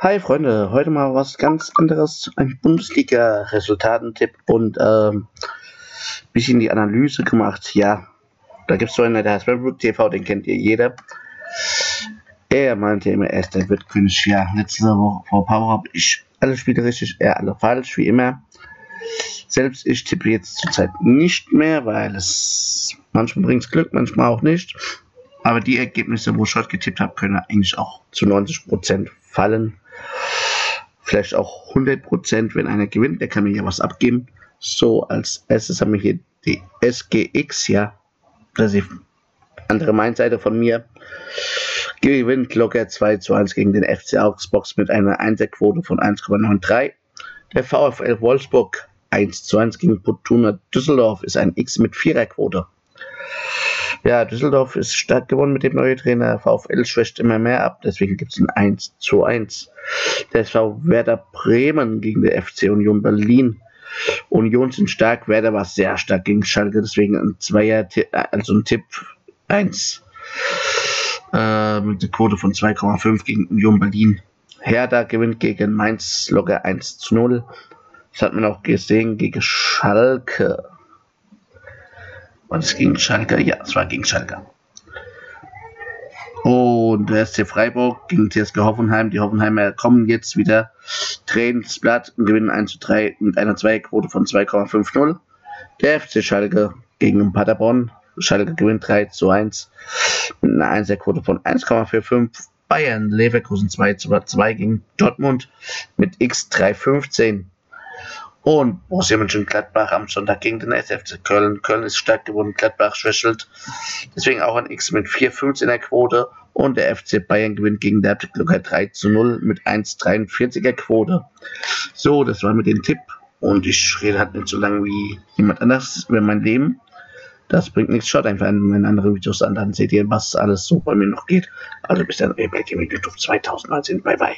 Hi Freunde, heute mal was ganz anderes, ein Bundesliga-Resultatentipp und ähm, bisschen die Analyse gemacht. Ja, da gibt es so einen, der heißt Webrook TV, den kennt ihr jeder. Er meinte immer er wird König. Ja, letzte Woche vor Power habe ich alle Spiele richtig, er alle falsch, wie immer. Selbst ich tippe jetzt zurzeit nicht mehr, weil es manchmal bringt Glück, manchmal auch nicht. Aber die Ergebnisse, wo ich heute getippt habe, können eigentlich auch zu 90% fallen vielleicht auch 100%, wenn einer gewinnt, der kann mir ja was abgeben. So, als erstes haben wir hier die SGX, ja, das ist die andere Mainseite von mir. Gewinnt locker 2 zu 1 gegen den FC Augsburg mit einer Einserquote von 1,93. Der VfL Wolfsburg 1 zu 1 gegen Fortuna Düsseldorf ist ein X mit 4er Quote. Ja, Düsseldorf ist stark gewonnen mit dem neuen Trainer. VfL schwächt immer mehr ab, deswegen gibt es ein 1 zu 1. Der SV Werder Bremen gegen der FC Union Berlin. Union sind stark, Werder war sehr stark gegen Schalke, deswegen ein Zweier, also ein Tipp 1 äh, mit der Quote von 2,5 gegen Union Berlin. Hertha gewinnt gegen Mainz locker 1 zu 0. Das hat man auch gesehen gegen Schalke. War das gegen Schalke? Ja, es war gegen Schalke. Und der SC Freiburg gegen TSG Hoffenheim. Die Hoffenheimer kommen jetzt wieder, drehen das Blatt und gewinnen 1 zu 3 mit einer Zweierquote von 2,50. Der FC Schalke gegen Paderborn. Schalke gewinnt 3 zu 1 mit einer Einserquote von 1,45. Bayern Leverkusen 2 zu 2 gegen Dortmund mit X315. Und Borussia Mönchengladbach am Sonntag gegen den SFC Köln. Köln ist stark gewonnen, Gladbach schwächelt. Deswegen auch ein X mit 4,15er Quote. Und der FC Bayern gewinnt gegen der Locker 3 zu 0 mit 1,43er Quote. So, das war mit dem Tipp. Und ich rede halt nicht so lange wie jemand anders über mein Leben. Das bringt nichts. Schaut einfach in meine anderen Videos an, dann seht ihr, was alles so bei mir noch geht. Also bis dann, ihr bleibt hier YouTube 2019. Bye bye.